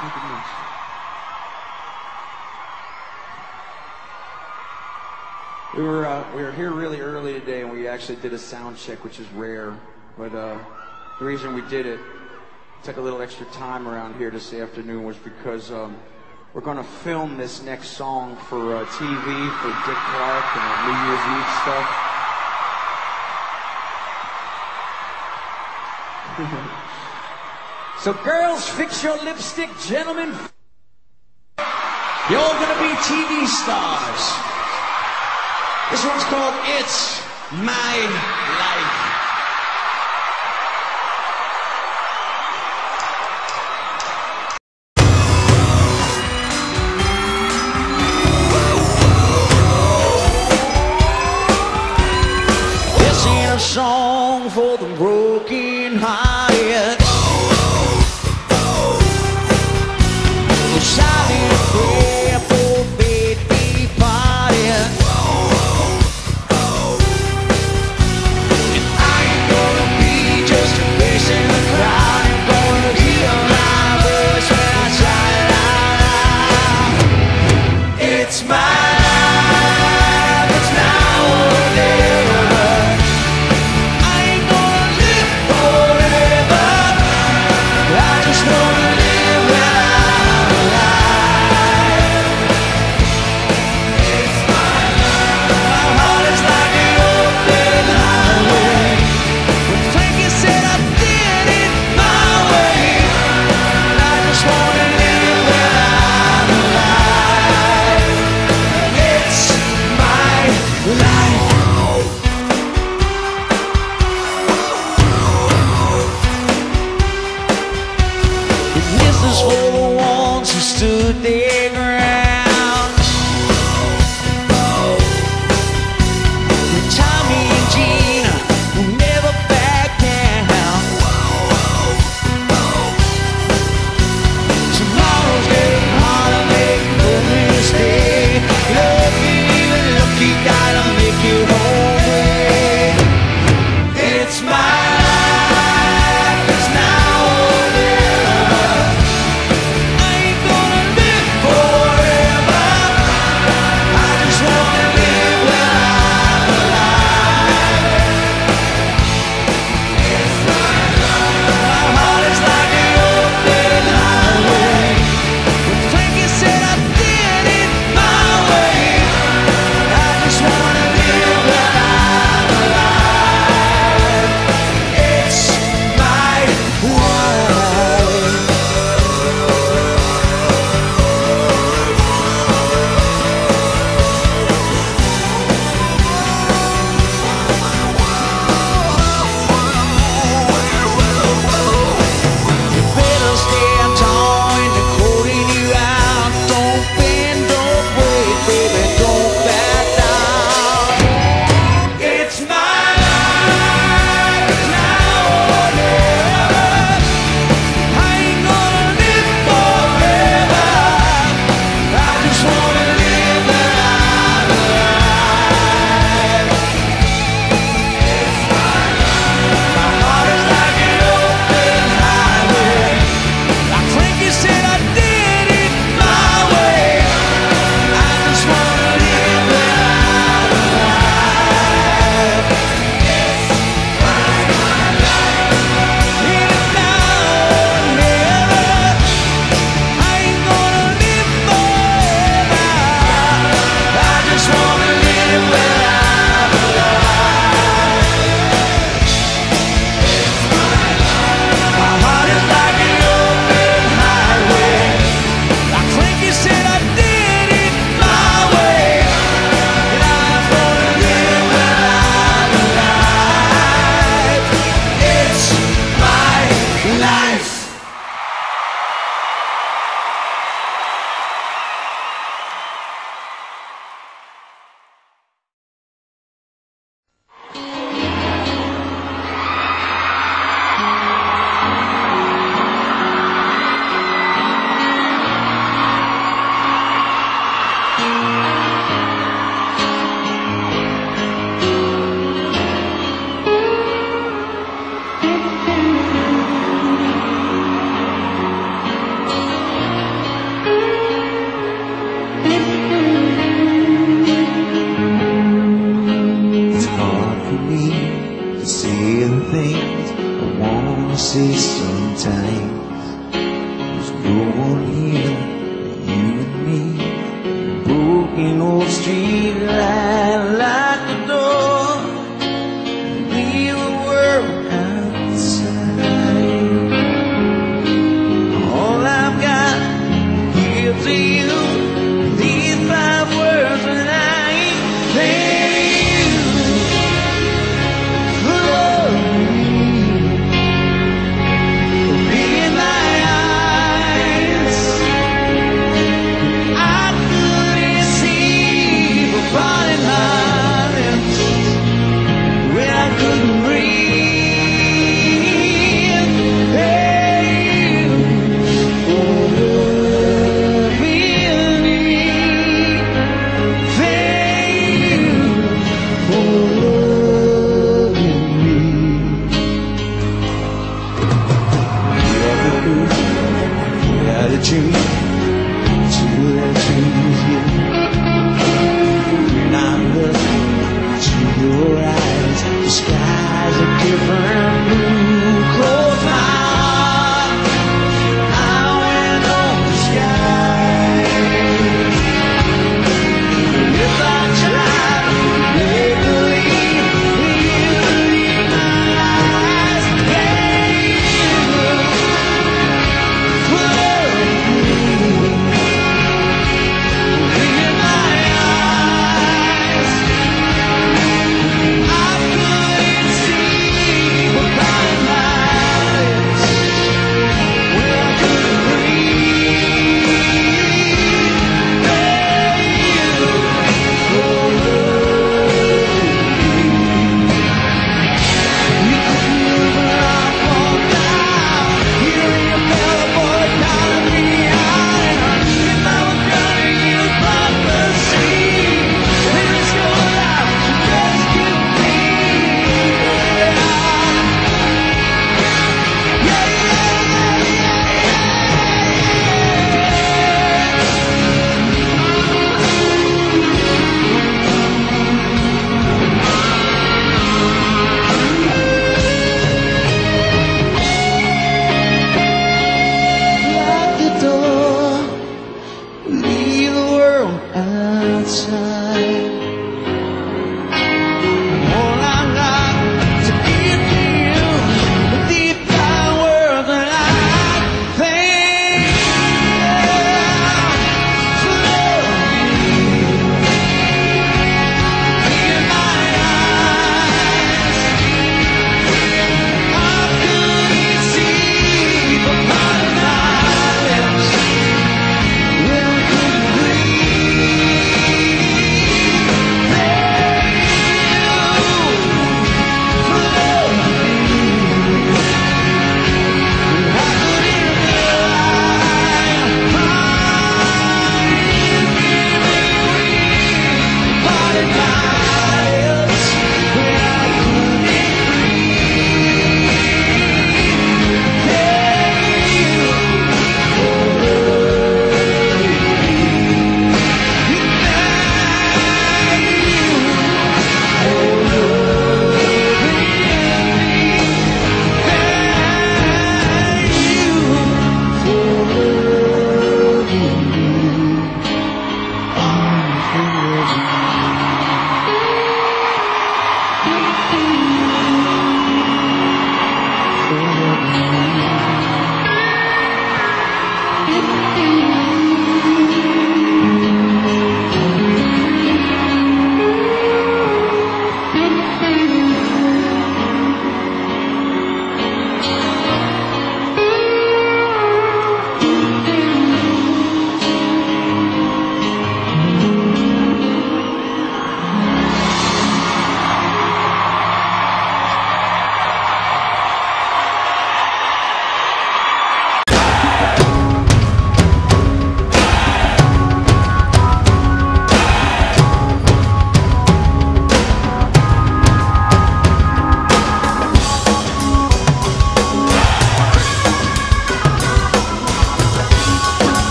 Thank you much. We were uh, we were here really early today, and we actually did a sound check, which is rare. But uh, the reason we did it, took a little extra time around here this afternoon, was because um, we're going to film this next song for uh, TV for Dick Clark and the New Year's Eve stuff. so, girls, fix your lipstick, gentlemen. You're to be TV stars. This one's called It's My Life. This ain't a song for the broken hearted. seeing things I wanna see sometimes. There's no one here, but you and me, broken old street light.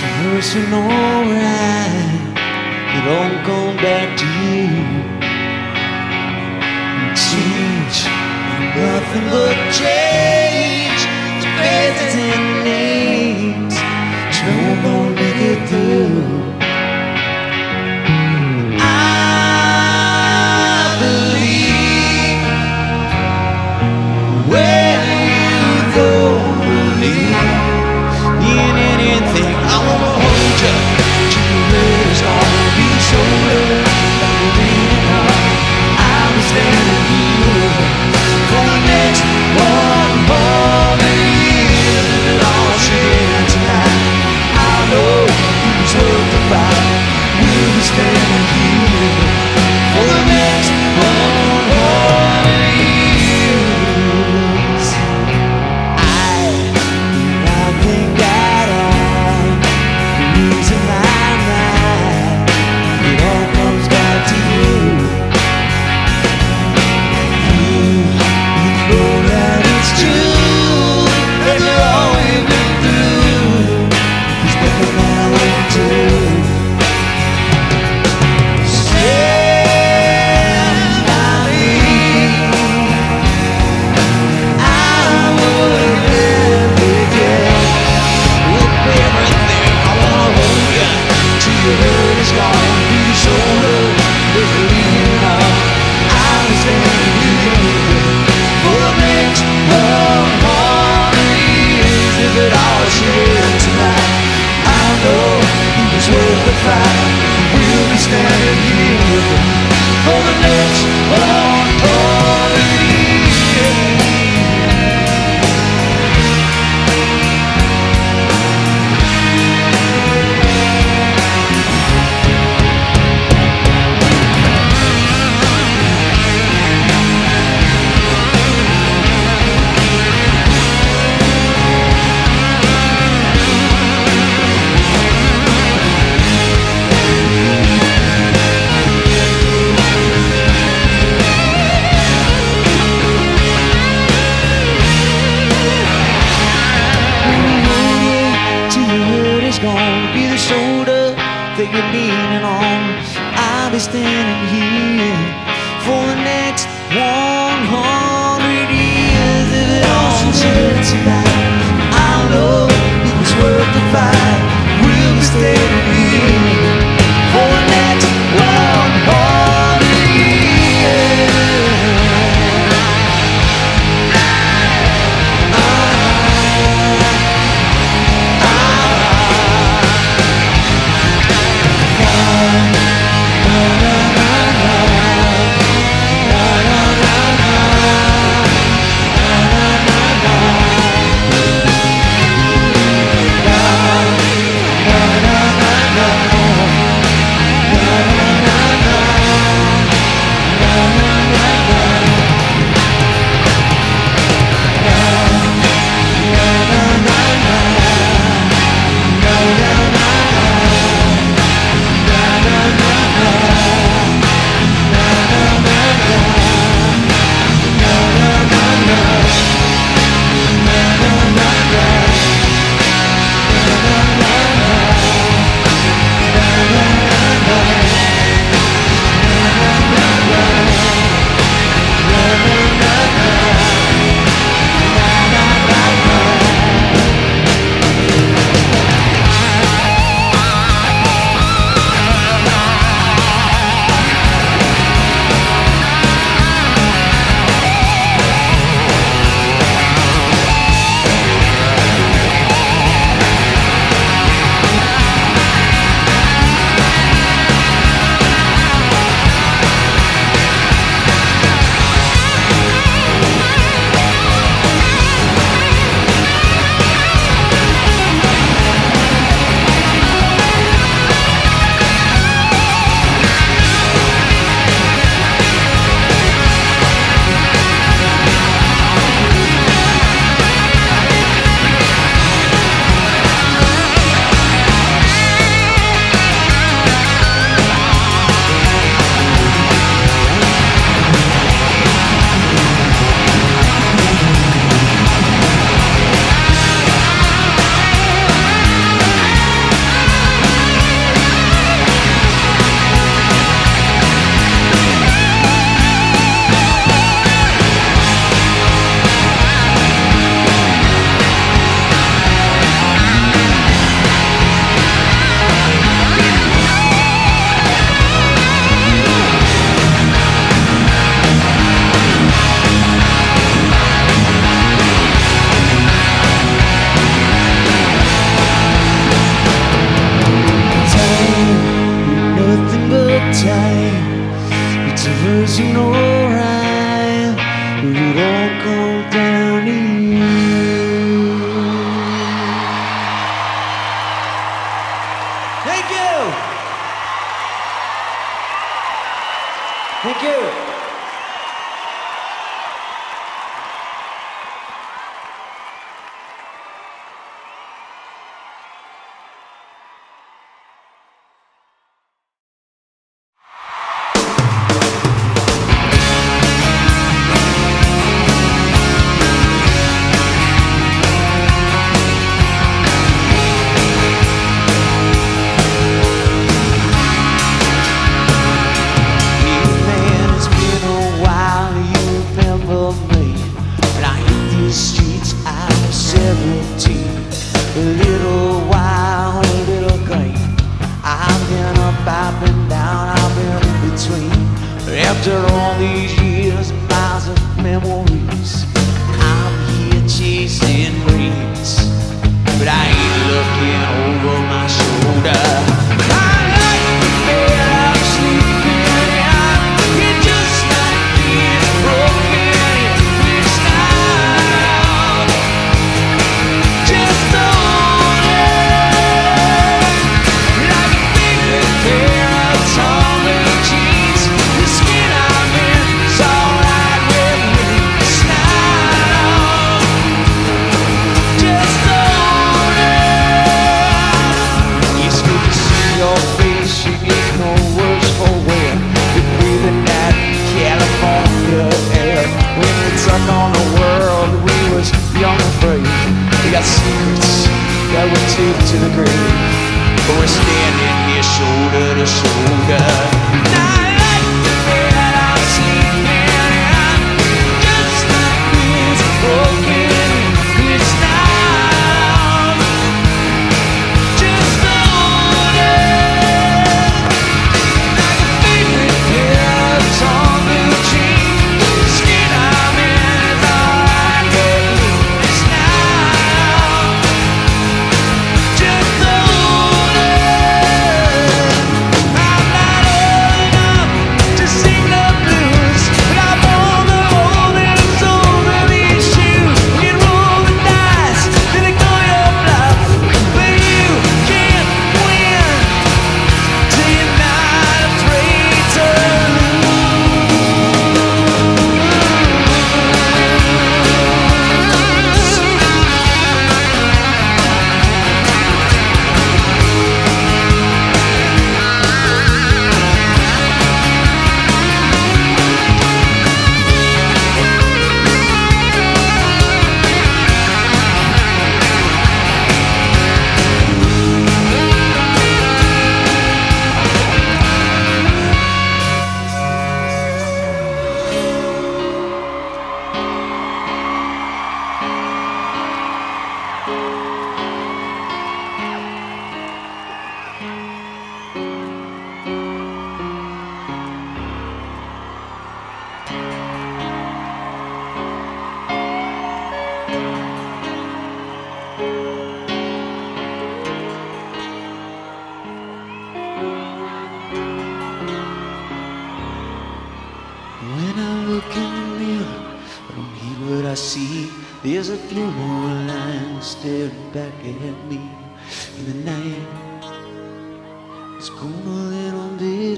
It's worse alright. It all come back to you. And change, nothing but change. The faces and names. No more make it through. I'm standing standing here.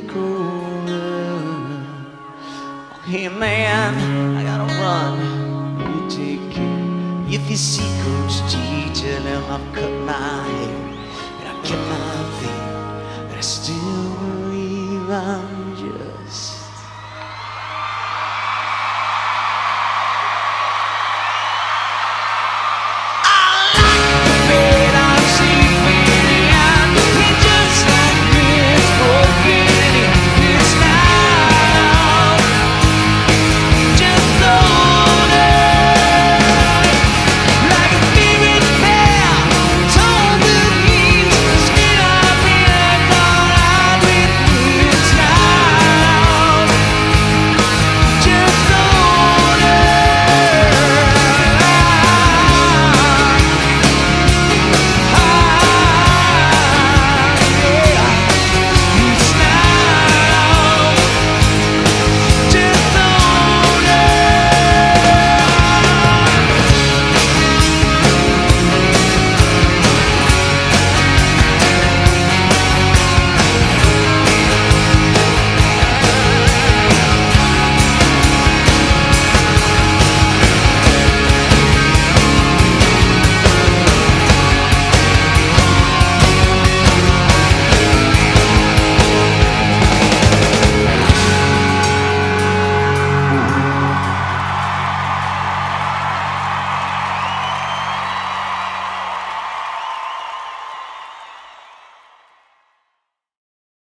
could go man, I gotta run. You take care. If you see Coach G, tell him I've cut my hair and I kept my faith, but I still believe I'm.